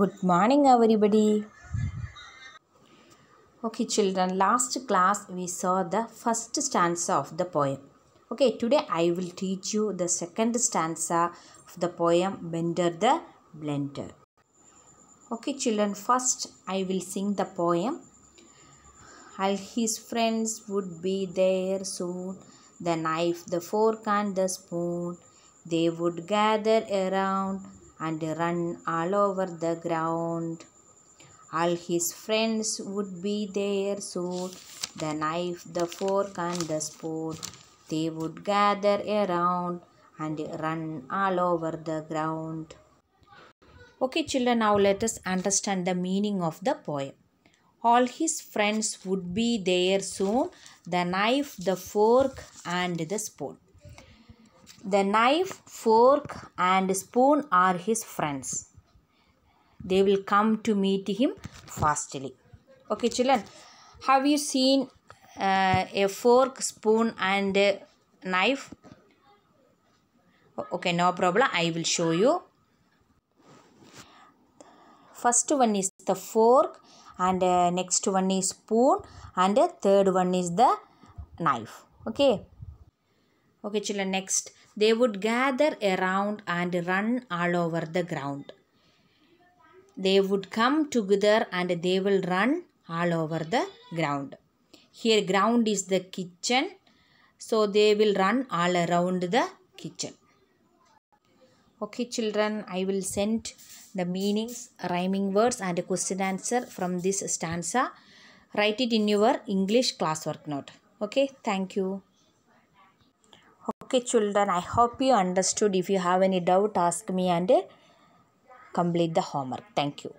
Good morning, everybody. Okay, children, last class we saw the first stanza of the poem. Okay, today I will teach you the second stanza of the poem Bender the Blender. Okay, children, first I will sing the poem. All his friends would be there soon the knife, the fork, and the spoon. They would gather around and run all over the ground. All his friends would be there soon the knife, the fork, and the spoon. They would gather around and run all over the ground. Okay, children, now let us understand the meaning of the poem. All his friends would be there soon the knife, the fork, and the spoon. The knife, fork, and spoon are his friends. They will come to meet him fastly. Okay, children, have you seen uh, a fork, spoon, and a knife? Okay, no problem. I will show you. First one is the fork, and uh, next one is spoon, and uh, third one is the knife. Okay. Okay, children. Next, they would gather around and run all over the ground. They would come together and they will run all over the ground. Here, ground is the kitchen, so they will run all around the kitchen. Okay, children, I will send the meanings, rhyming words, and a question answer from this stanza. Write it in your English classwork note. Okay, thank you. Okay, children, I hope you understood. If you have any doubt, ask me and uh, complete the homework. Thank you.